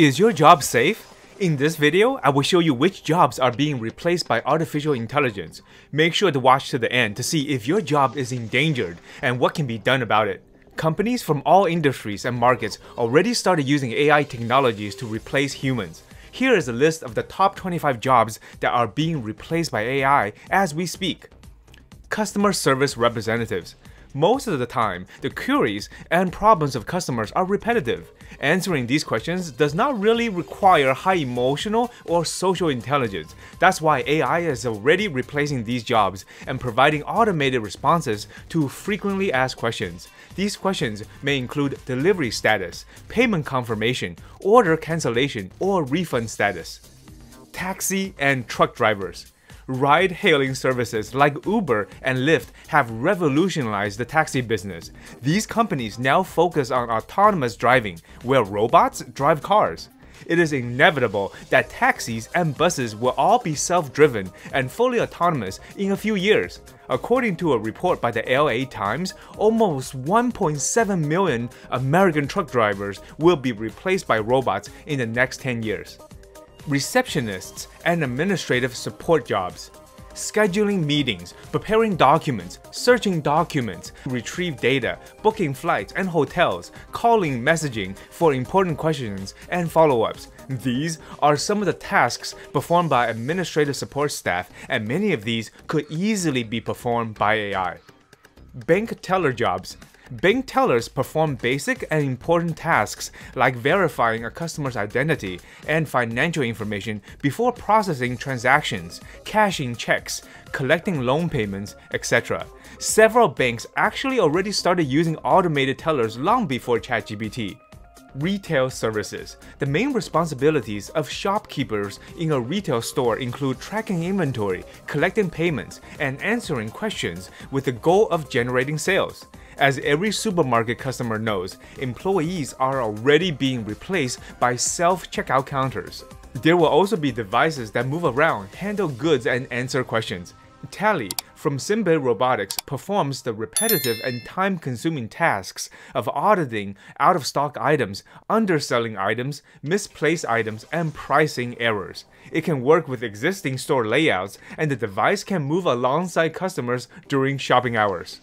Is your job safe? In this video, I will show you which jobs are being replaced by artificial intelligence. Make sure to watch to the end to see if your job is endangered and what can be done about it. Companies from all industries and markets already started using AI technologies to replace humans. Here is a list of the top 25 jobs that are being replaced by AI as we speak. Customer service representatives. Most of the time, the queries and problems of customers are repetitive. Answering these questions does not really require high emotional or social intelligence. That's why AI is already replacing these jobs and providing automated responses to frequently asked questions. These questions may include delivery status, payment confirmation, order cancellation, or refund status. Taxi and truck drivers. Ride hailing services like Uber and Lyft have revolutionized the taxi business. These companies now focus on autonomous driving, where robots drive cars. It is inevitable that taxis and buses will all be self driven and fully autonomous in a few years. According to a report by the LA Times, almost 1.7 million American truck drivers will be replaced by robots in the next 10 years receptionists, and administrative support jobs. Scheduling meetings, preparing documents, searching documents, retrieve data, booking flights and hotels, calling messaging for important questions and follow ups. These are some of the tasks performed by administrative support staff, and many of these could easily be performed by AI. Bank teller jobs Bank tellers perform basic and important tasks like verifying a customer's identity and financial information before processing transactions, cashing checks, collecting loan payments, etc. Several banks actually already started using automated tellers long before ChatGPT. Retail services. The main responsibilities of shopkeepers in a retail store include tracking inventory, collecting payments, and answering questions with the goal of generating sales. As every supermarket customer knows, employees are already being replaced by self checkout counters. There will also be devices that move around, handle goods, and answer questions. Tally from Simbe Robotics performs the repetitive and time consuming tasks of auditing out of stock items, underselling items, misplaced items, and pricing errors. It can work with existing store layouts, and the device can move alongside customers during shopping hours.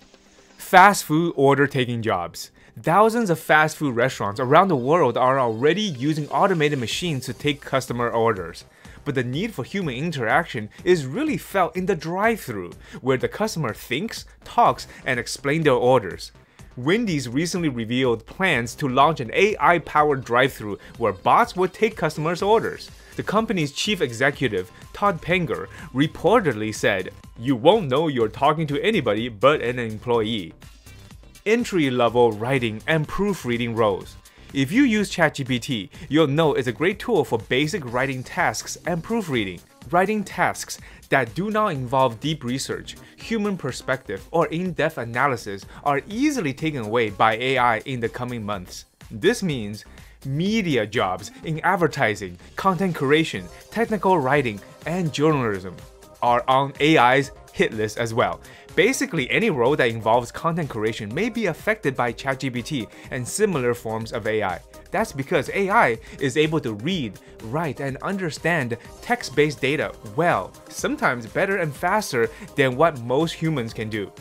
Fast food order taking jobs. Thousands of fast food restaurants around the world are already using automated machines to take customer orders. But the need for human interaction is really felt in the drive through, where the customer thinks, talks, and explains their orders. Wendy's recently revealed plans to launch an AI powered drive through where bots would take customers' orders. The company's chief executive, Todd Penegor, reportedly said, You won't know you're talking to anybody but an employee. Entry level writing and proofreading roles. If you use ChatGPT, you'll know it's a great tool for basic writing tasks and proofreading. Writing tasks that do not involve deep research, human perspective, or in depth analysis are easily taken away by AI in the coming months. This means media jobs in advertising, content creation, technical writing, and journalism are on AI's hit list as well. Basically, any role that involves content creation may be affected by ChatGPT and similar forms of AI. That's because AI is able to read, write, and understand text based data well, sometimes better and faster than what most humans can do.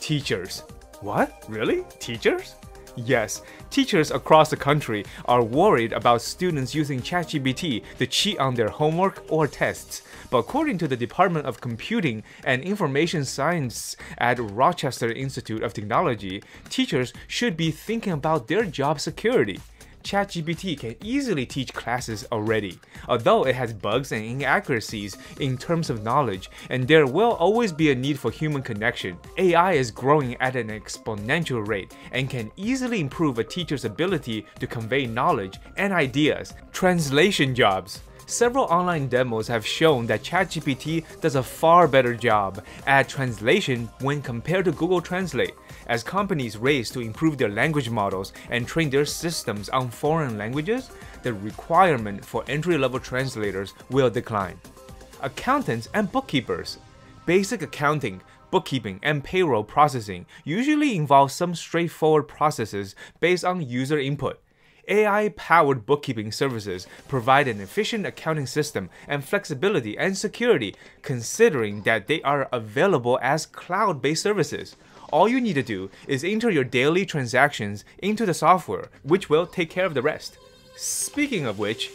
Teachers. What? Really? Teachers? Yes, teachers across the country are worried about students using ChatGPT to cheat on their homework or tests. But according to the Department of Computing and Information Science at Rochester Institute of Technology, teachers should be thinking about their job security. ChatGPT can easily teach classes already, although it has bugs and inaccuracies in terms of knowledge, and there will always be a need for human connection. AI is growing at an exponential rate and can easily improve a teacher's ability to convey knowledge and ideas. Translation jobs. Several online demos have shown that ChatGPT does a far better job at translation when compared to Google Translate. As companies race to improve their language models and train their systems on foreign languages, the requirement for entry level translators will decline. Accountants and bookkeepers. Basic accounting, bookkeeping, and payroll processing usually involve some straightforward processes based on user input. AI powered bookkeeping services provide an efficient accounting system and flexibility and security, considering that they are available as cloud based services. All you need to do is enter your daily transactions into the software, which will take care of the rest. Speaking of which,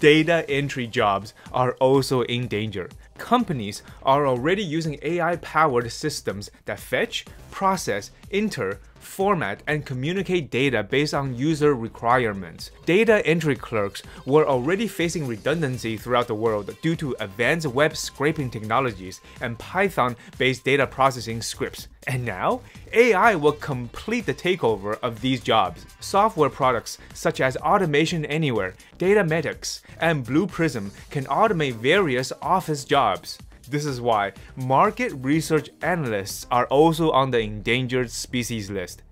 data entry jobs are also in danger. Companies are already using AI powered systems that fetch, process, enter, format, and communicate data based on user requirements. Data entry clerks were already facing redundancy throughout the world due to advanced web scraping technologies and Python based data processing scripts. And now, AI will complete the takeover of these jobs. Software products such as Automation Anywhere, Data Datamatics, and Blue Prism can automate various office jobs. This is why market research analysts are also on the endangered species list.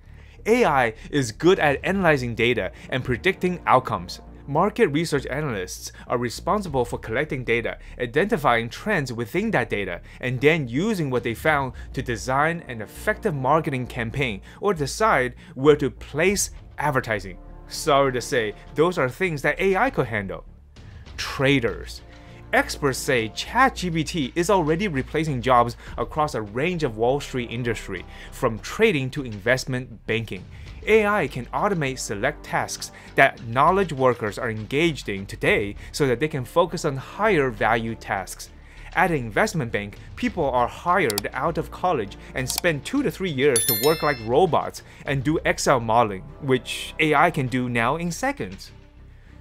AI is good at analyzing data and predicting outcomes. Market research analysts are responsible for collecting data, identifying trends within that data, and then using what they found to design an effective marketing campaign or decide where to place advertising. Sorry to say, those are things that AI could handle. Traders. Experts say ChatGPT is already replacing jobs across a range of Wall Street industry, from trading to investment banking. AI can automate select tasks that knowledge workers are engaged in today so that they can focus on higher value tasks. At an investment bank, people are hired out of college and spend two to three years to work like robots and do Excel modeling, which AI can do now in seconds.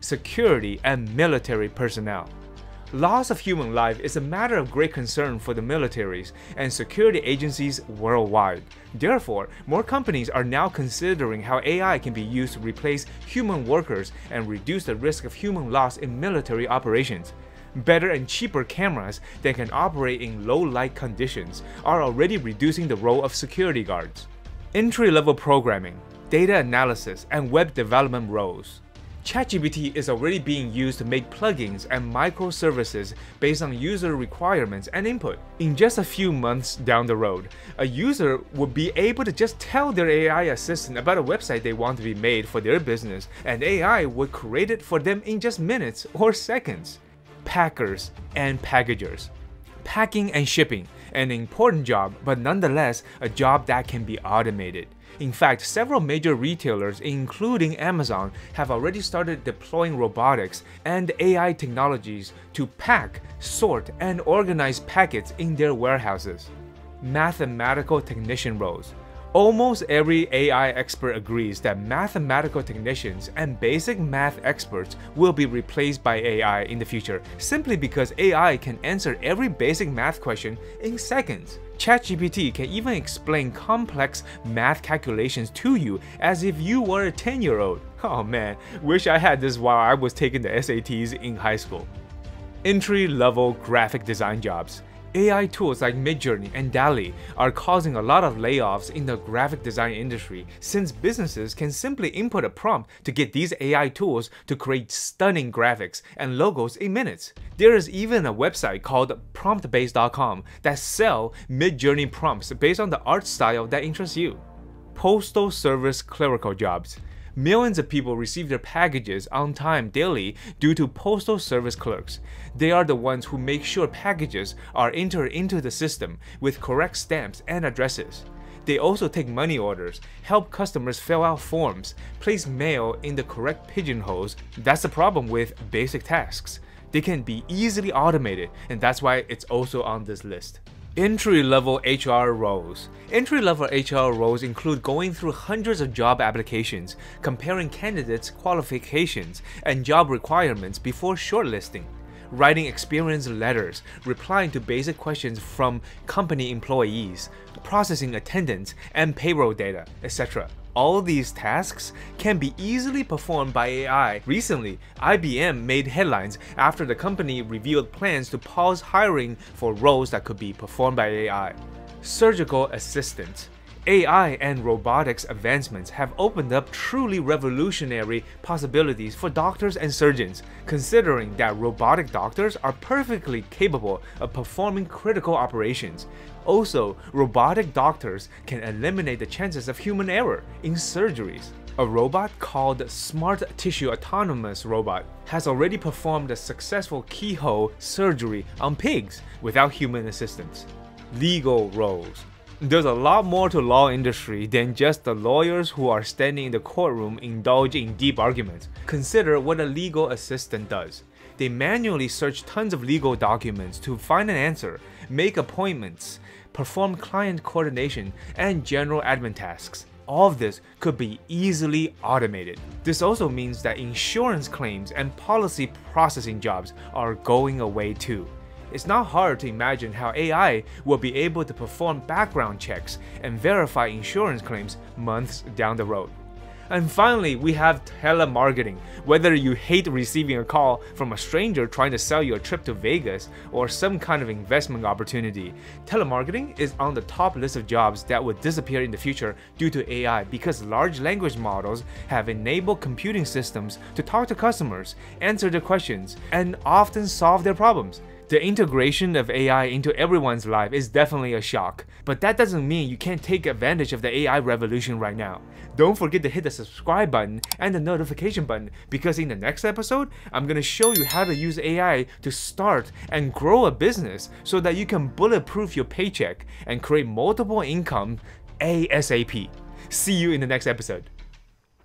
Security and military personnel. Loss of human life is a matter of great concern for the militaries and security agencies worldwide. Therefore, more companies are now considering how AI can be used to replace human workers and reduce the risk of human loss in military operations. Better and cheaper cameras that can operate in low light conditions are already reducing the role of security guards. Entry level programming, data analysis, and web development roles. ChatGPT is already being used to make plugins and microservices based on user requirements and input. In just a few months down the road, a user would be able to just tell their AI assistant about a website they want to be made for their business, and AI would create it for them in just minutes or seconds. Packers and packagers. Packing and shipping, an important job, but nonetheless a job that can be automated. In fact, several major retailers, including Amazon, have already started deploying robotics and AI technologies to pack, sort, and organize packets in their warehouses. Mathematical technician roles. Almost every AI expert agrees that mathematical technicians and basic math experts will be replaced by AI in the future simply because AI can answer every basic math question in seconds. ChatGPT can even explain complex math calculations to you as if you were a 10 year old. Oh man, wish I had this while I was taking the SATs in high school. Entry level graphic design jobs. AI tools like Midjourney and DALL-E are causing a lot of layoffs in the graphic design industry since businesses can simply input a prompt to get these AI tools to create stunning graphics and logos in minutes. There is even a website called promptbase.com that sell Midjourney prompts based on the art style that interests you. Postal Service clerical jobs. Millions of people receive their packages on time daily due to postal service clerks. They are the ones who make sure packages are entered into the system with correct stamps and addresses. They also take money orders, help customers fill out forms, place mail in the correct pigeonholes. That's the problem with basic tasks. They can be easily automated, and that's why it's also on this list. Entry level HR roles. Entry level HR roles include going through hundreds of job applications, comparing candidates' qualifications and job requirements before shortlisting, writing experience letters, replying to basic questions from company employees, processing attendance and payroll data, etc. All of these tasks can be easily performed by AI. Recently, IBM made headlines after the company revealed plans to pause hiring for roles that could be performed by AI. Surgical assistants. AI and robotics advancements have opened up truly revolutionary possibilities for doctors and surgeons, considering that robotic doctors are perfectly capable of performing critical operations. Also, robotic doctors can eliminate the chances of human error in surgeries. A robot called Smart Tissue Autonomous Robot has already performed a successful keyhole surgery on pigs without human assistance. Legal roles. There's a lot more to law industry than just the lawyers who are standing in the courtroom indulging in deep arguments. Consider what a legal assistant does. They manually search tons of legal documents to find an answer, make appointments, perform client coordination, and general admin tasks all of this could be easily automated. This also means that insurance claims and policy processing jobs are going away too. It's not hard to imagine how AI will be able to perform background checks and verify insurance claims months down the road. And finally, we have telemarketing. Whether you hate receiving a call from a stranger trying to sell you a trip to Vegas or some kind of investment opportunity, telemarketing is on the top list of jobs that would disappear in the future due to AI because large language models have enabled computing systems to talk to customers, answer their questions, and often solve their problems. The integration of AI into everyone's life is definitely a shock, but that doesn't mean you can't take advantage of the AI revolution right now. Don't forget to hit the subscribe button and the notification button because in the next episode, I'm gonna show you how to use AI to start and grow a business so that you can bulletproof your paycheck and create multiple income ASAP. See you in the next episode.